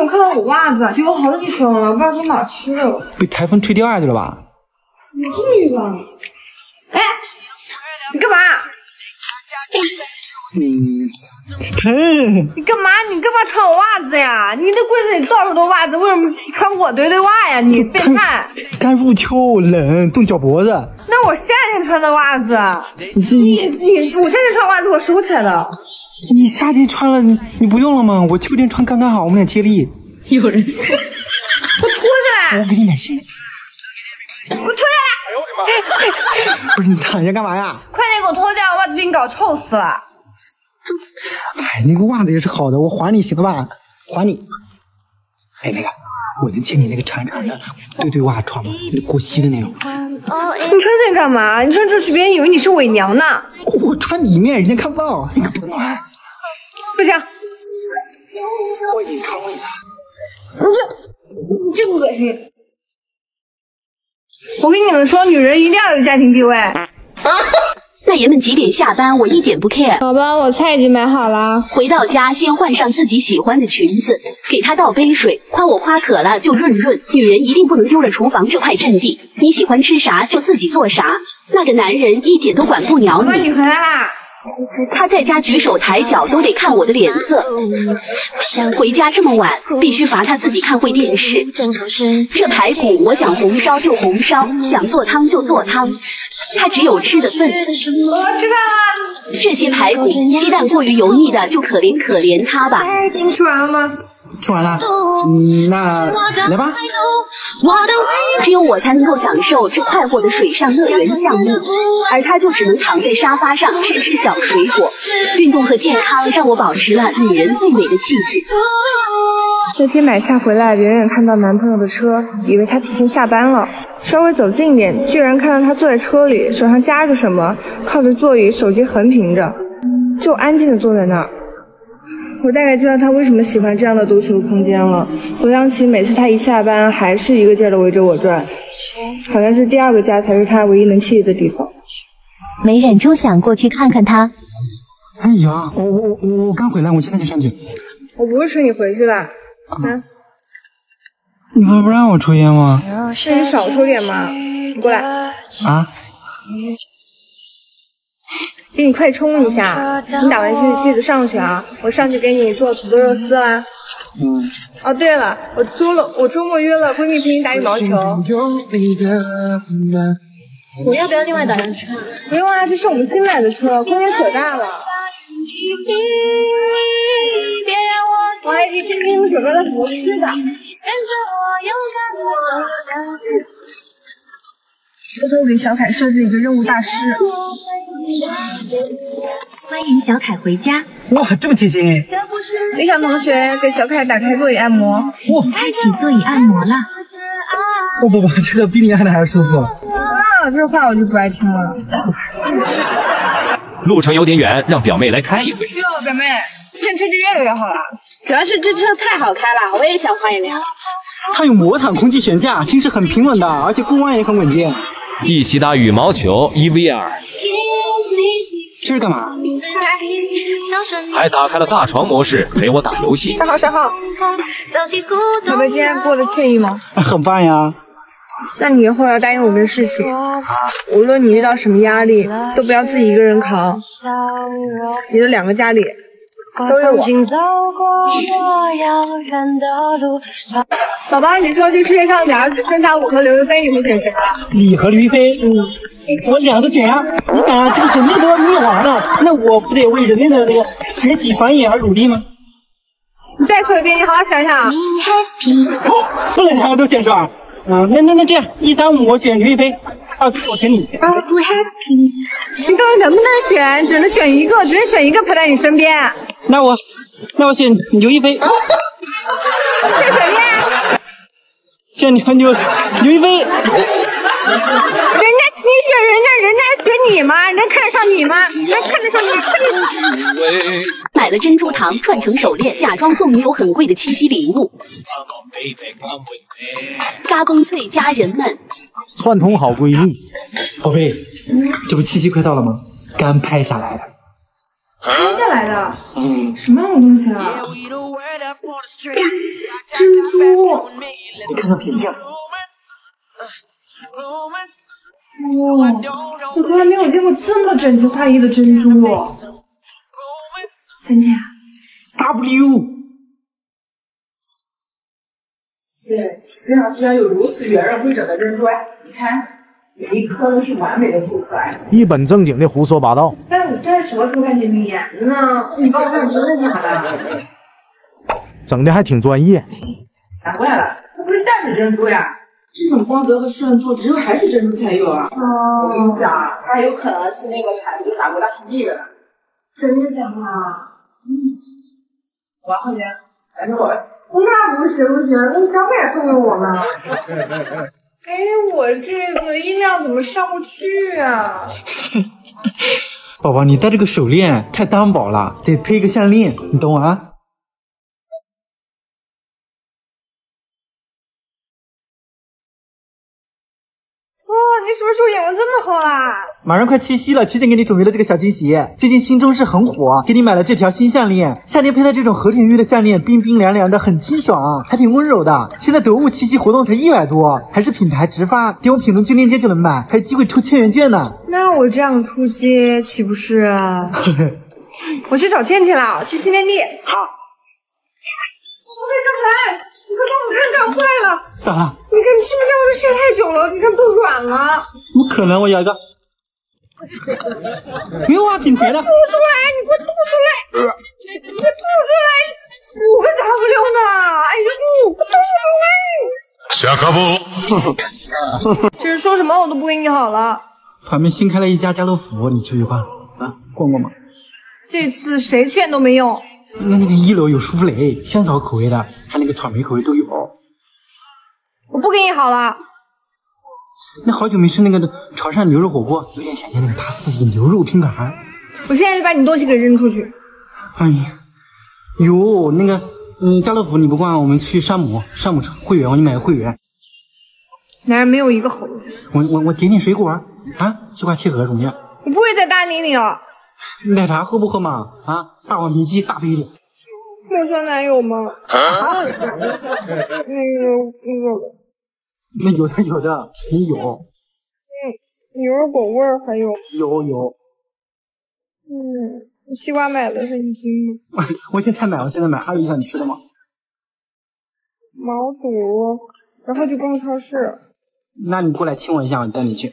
么看到我袜子？就有好几双了，不知道丢哪去了。被台风吹掉下去了吧？不至于吧？哎，你干嘛？嗯，你干嘛？你干嘛穿我袜子呀？你的柜子里到处都袜子，为什么穿我堆堆袜呀？你变态！刚入秋，冷，冻脚脖子。那我夏天穿的袜子，你你你，我夏天穿袜子我收起来的。你夏天穿了，你你不用了吗？我秋天穿刚刚好，我们俩接力。有人，我脱下来。我给你买新。给我脱下来！哎呦我的妈！不是你躺下干嘛呀？快点给我脱掉，袜子被你搞臭死了。哎，那个袜子也是好的，我还你行了吧？还你。哎，那个，我能借你那个长长的对对袜穿吗？过膝的那种。你穿这干嘛？你穿这去，别人以为你是伪娘呢。我穿里面，人家看不到，你可不能穿。不行。我隐藏了你。你这，你真恶心。我跟你们说，女人一定要有家庭地位。大爷们几点下班？我一点不 care。好吧，我菜已经买好了。回到家，先换上自己喜欢的裙子，给他倒杯水，夸我夸渴了就润润。女人一定不能丢了厨房这块阵地，你喜欢吃啥就自己做啥，那个男人一点都管不了你。妈，你回来啦！他在家举手抬脚都得看我的脸色。回家这么晚，必须罚他自己看会电视。这排骨，我想红烧就红烧，想做汤就做汤。他只有吃的份。我要吃饭了。这些排骨、鸡蛋过于油腻的，就可怜可怜他吧。吃完了吗？吃完了。嗯，那来吧。只有我才能够享受这快活的水上乐园项目，而他就只能躺在沙发上吃吃小水果。运动和健康让我保持了女人最美的气质。那天买菜回来，远远看到男朋友的车，以为他提前下班了。稍微走近点，居然看到他坐在车里，手上夹着什么，靠着座椅，手机横屏着，就安静的坐在那儿。我大概知道他为什么喜欢这样的独处的空间了。回想起每次他一下班，还是一个劲儿的围着我转，好像是第二个家才是他唯一能惬意的地方。没忍住想过去看看他。哎呀，我我我我刚回来，我现在就上去。我不是催你回去的，啊。你不是不让我抽烟吗？那你少抽点嘛。你过来。啊。给你快充一下。你打完游记得上去啊。我上去给你做土豆肉丝啦。嗯。哦，对了，我周了，我周末约了闺蜜陪你打羽毛球。我要不要另外打辆车？不用啊，这是我们新买的车，空间可大了。我还给晶晶准备了很多吃的。偷偷给小凯设置一个任务大师。欢迎小凯回家。哇，这么贴心哎！李想同学给小凯打开座椅按摩。哇，开启座椅按摩了。不不不，这个比你按的还舒服。啊，这话我就不爱听了。路程有点远，让表妹来开一回。哟，表妹，这车就越来越好了。主要是这车太好开了，我也想换一辆。它有魔毯空气悬架，行驶很平稳的，而且过弯也很稳健。一起打羽毛球，一 v 二。这是干嘛？还打开了大床模式，陪我打游戏。三号，三号。宝贝，今天过得惬意吗？很棒呀。那你以后要答应我个事情，无论你遇到什么压力，都不要自己一个人扛。你的两个家里都有我。宝宝，你说这世界上假如只剩下我和刘亦菲，你会选谁？你和刘亦菲？嗯，我俩都选呀。你想啊，这个整那么多灭亡了，那我不得为人类的那个崛起繁衍而努力吗？你再说一遍，你好好想想。不能两个都选是吧？啊，那那那这样，一三五我选刘亦菲，二四我选你。啊不 happy，你到底能不能选？只能选一个，只能选一个陪在你身边。那我，那我选刘亦菲。再选一遍。选刘刘刘亦菲。人家你选人家，人家选你吗？人家看得上你吗？人家看得上你？买了珍珠糖串成手链，假装送女友很贵的七夕礼物。嘎嘣脆家人们，串通好闺蜜。宝贝，这不七夕快到了吗？刚拍下来的。拍下来的？嗯。什么样的东西啊？珍珠，你看看品相。哇，我从来没有见过这么整齐划一的珍珠。三姐，W。世界上居然有如此圆润规整的珍珠，你看，每一颗都是完美的组合。一本正经的胡说八道。但你这什么偷看见你呢？你帮我看真的假的？整的还挺专业。难怪了，它不是淡水珍珠呀。这种光泽和顺度，只有海水珍珠才有啊！我跟你讲，它有可能是那个产自法国大溪地的。真的假的？嗯。王浩杰，来给我。那不行不行，那小美送给我吧。给，我这个音量怎么上不去啊？宝宝，你戴这个手链太单薄了，得配一个项链，你懂我啊？你什么时候眼光这么好啦？马上快七夕了，提前给你准备了这个小惊喜。最近新中式很火，给你买了这条新项链。夏天佩戴这种和田玉的项链，冰冰凉凉的，很清爽，还挺温柔的。现在得物七夕活动才一百多，还是品牌直发，点我评论区链接就能买，还有机会抽千元券呢。那我这样出街岂不是？我去找倩倩了，去新天地。好。我快上台。你快帮我看看，坏了！咋了？你看，你是不是在我这晒太久了？你看都软了。怎么可能？我咬一个。没有啊，挺甜的。吐出来！你给我吐出来！你快吐出来！五个 W 呢！哎呦，吐出来！下课不。这是说什么我都不给你好了。旁边新开了一家家乐福，你去去逛啊？逛逛吧？这次谁劝都没用。那那个一楼有舒芙蕾，香草口味的，还有那个草莓口味都有。我不跟你好了。那好久没吃那个潮汕牛肉火锅，有点想念那个大四喜牛肉拼盘。我现在就把你东西给扔出去。哎呀，有那个嗯，家乐福你不逛，我们去山姆，山姆会员，我给你买个会员。男人没有一个好东西。我我我点点水果啊，西瓜切盒怎么样？我不会再搭理你了。奶茶喝不喝嘛？啊，大碗冰激大杯的。抹酸奶有吗？啊那个 那个，那有的有的，你有。嗯，牛肉果味还有。有有。嗯，西瓜买的是一斤吗？我现在买，我现在买。还有想你吃的吗？毛肚，然后就逛超市。那你过来亲我一下，我带你去。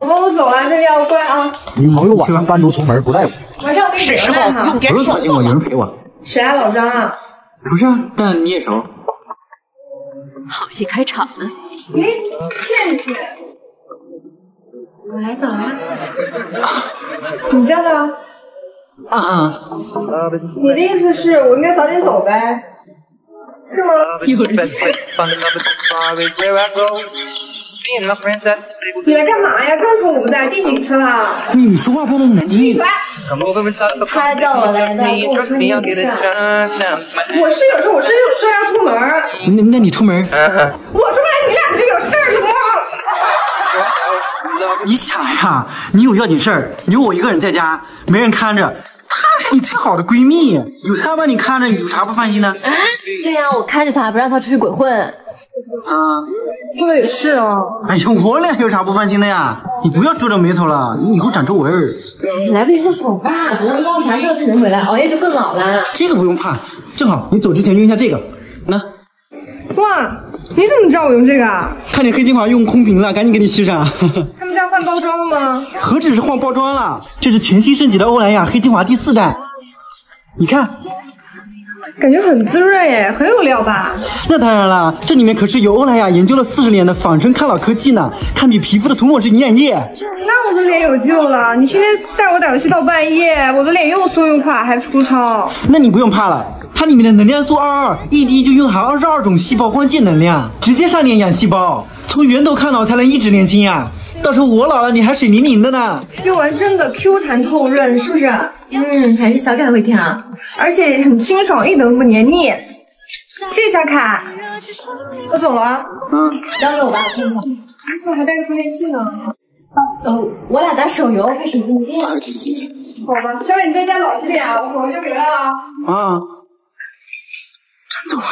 我我走了，再见，我乖啊。女朋友晚上单独出门不带我。晚上我给你是时候不用操心我，有人陪我。谁啊，老张啊？不是啊，但你也熟。好戏开场了。咦，骗子，我来早啦。你叫的？啊。你的意思是我应该早点走呗？是吗？有人。你来干嘛呀？刚才我不在，第几次了？你说话不能难听。来。他叫我来的，我说你不是。我是有事，我是有事要出门。那那你出门。我出门，你俩就有事儿吗？你想呀，你有要紧事儿，有我一个人在家，没人看着。她是你最好的闺蜜，有她帮你看着，有啥不放心的？对呀，我看着她，不让她出去鬼混。啊，说的也是啊。哎呀，我俩有啥不放心的呀？你不要皱着眉头了，你以后长皱纹。来不及就走吧，等到冒啥时候才能回来，熬夜就更老了。这个不用怕，正好你走之前用一下这个。那，哇，你怎么知道我用这个啊？看你黑精华用空瓶了，赶紧给你续上。他们家换包装了吗？何止是换包装了，这是全新升级的欧莱雅黑精华第四代。你看。感觉很滋润耶，很有料吧？那当然啦，这里面可是有欧莱雅研究了四十年的仿生抗老科技呢，堪比皮肤的涂抹式营养液。那我的脸有救了！你天天带我打游戏到半夜，我的脸又松又垮还粗糙。那你不用怕了，它里面的能量素二二一滴就蕴含二十二种细胞关键能量，直接上脸养细胞，从源头抗老才能一直年轻呀！到时候我老了你还水灵灵的呢。用完真的 Q 弹透润，是不是？嗯，还是小凯会甜，而且很清爽，一点都不黏腻。谢谢小凯，我走了。嗯，交给我吧，我看一下。我还带个充电器呢。呃，我俩打手游还是手机？好吧，小伟你在家老实点啊，我回就回来了。啊，真走了。